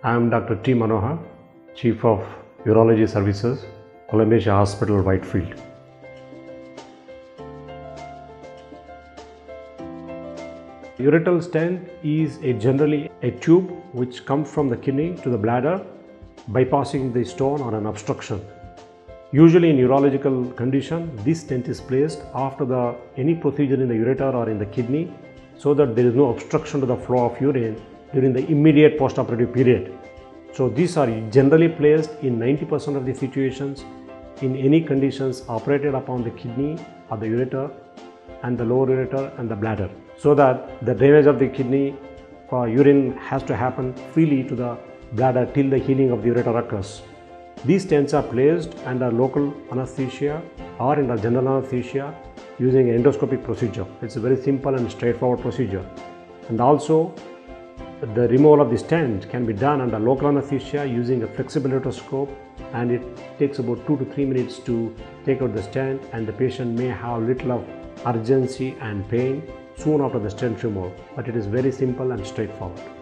I am Dr. T. Manohar, Chief of Urology Services, Columbia Hospital, Whitefield. Ureteral stent is a generally a tube which comes from the kidney to the bladder bypassing the stone or an obstruction. Usually in urological condition, this stent is placed after the any procedure in the ureter or in the kidney so that there is no obstruction to the flow of urine during the immediate postoperative period. So these are generally placed in 90% of the situations in any conditions operated upon the kidney or the ureter and the lower ureter and the bladder so that the drainage of the kidney for urine has to happen freely to the bladder till the healing of the ureter occurs. These stents are placed under local anesthesia or under general anesthesia using an endoscopic procedure. It's a very simple and straightforward procedure. And also the removal of the stent can be done under local anesthesia using a flexible ureteroscope and it takes about 2 to 3 minutes to take out the stent and the patient may have little of urgency and pain soon after the stent removal but it is very simple and straightforward.